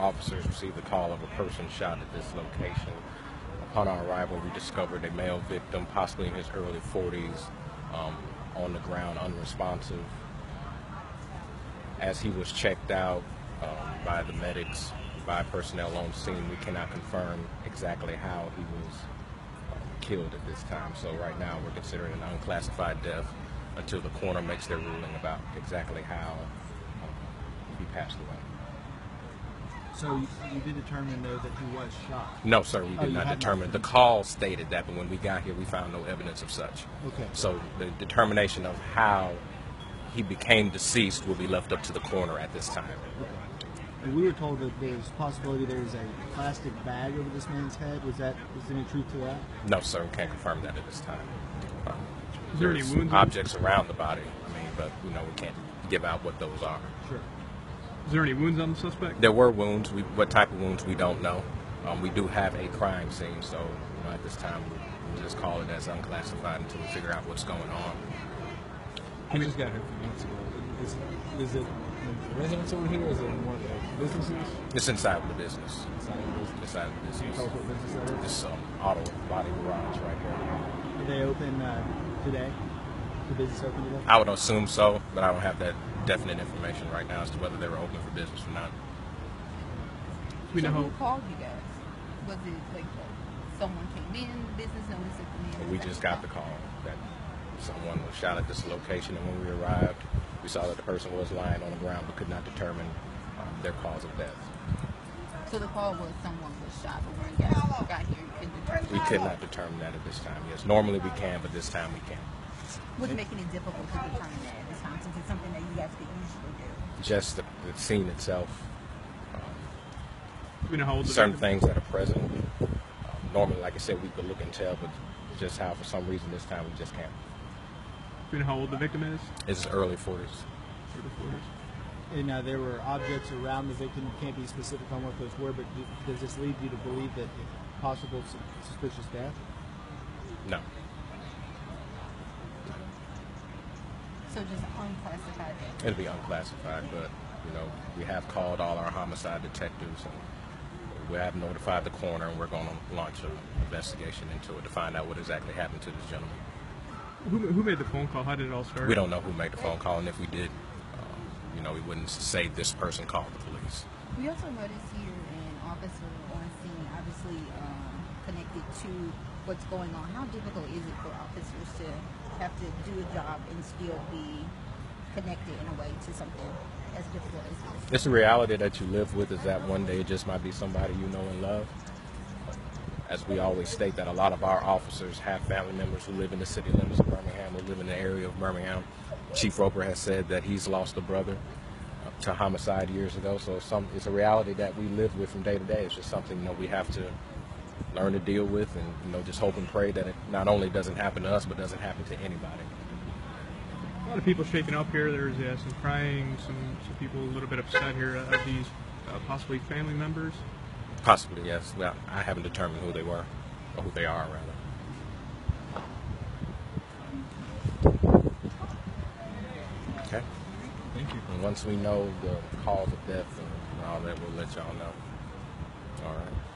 officers received a call of a person shot at this location. Upon our arrival, we discovered a male victim, possibly in his early 40s, um, on the ground, unresponsive. As he was checked out um, by the medics, by personnel on scene, we cannot confirm exactly how he was um, killed at this time. So right now, we're considering an unclassified death until the coroner makes their ruling about exactly how um, he passed away. So you, you did determine though that he was shot. No, sir, we Oh, did you not determine. The call stated that, but when we got here, we found no evidence of such. Okay. So the determination of how he became deceased will be left up to the coroner at this time. And we were told that there's possibility there's a plastic bag over this man's head. Was that is there any truth to that? No, sir, we can't confirm that at this time. Um, Is there any wounds Objects around the body. I mean, but you know, we can't give out what those are. Sure. Is there any wounds on the suspect? There were wounds. We, what type of wounds we don't know. Um, we do have a crime scene, so you know, at this time we we'll just call it as unclassified until we figure out what's going on. I just got here a few minutes ago. Is, is it a residence over here? Is it one of the businesses? It's inside of the business. Inside of the business. Inside of the Can you tell us what business that is? This um, auto body garage right here. Are they open uh, today? The business open today? I would assume so, but I don't have that definite information right now as to whether they were open for business or not. We know so who called you guys? Was it like someone came in, business notice that the man? We just got the call that someone was shot at this location, and when we arrived, we saw that the person was lying on the ground but could not determine um, their cause of death. So the call was someone was shot, but when you guys got here, you couldn't determine. We could not determine that at this time. Yes, normally we can, but this time we can't. What's making it difficult to determine that at this time, since it's something that you guys could usually do? Just the, the scene itself, You know how old certain things that are present. Um, normally, like I said, we could look and tell, but just how for some reason this time we just can't. You know how old the victim is. It's early 40s. Early 40s. And uh, there were objects around the victim. You can't be specific on what those were, but do, does this lead you to believe that possible suspicious death? No. So just unclassified. It'll be unclassified, but you know we have called all our homicide detectives, and we have notified the coroner, and we're going to launch an investigation into it to find out what exactly happened to this gentleman. Who, who made the phone call? How did it all start? We don't know who made the phone call, and if we did, um, you know, we wouldn't say this person called the police. We also noticed here an officer on scene, obviously um, connected to what's going on. How difficult is it for officers to have to do a job and still be connected in a way to something as difficult as this? It's a reality that you live with. Is that one day it just might be somebody you know and love. As we always state, that a lot of our officers have family members who live in the city limits of Birmingham, who live in the area of Birmingham. Chief Roper has said that he's lost a brother uh, to homicide years ago. So some, it's a reality that we live with from day to day. It's just something know we have to learn to deal with, and you know just hope and pray that it not only doesn't happen to us, but doesn't happen to anybody. A lot of people shaking up here. There's uh, some crying, some, some people a little bit upset here. Uh, are these uh, possibly family members? Possibly, yes. Well, I haven't determined who they were, or who they are, rather. Okay. Thank you. And once we know the cause of death and all that, we'll let y'all know. All right.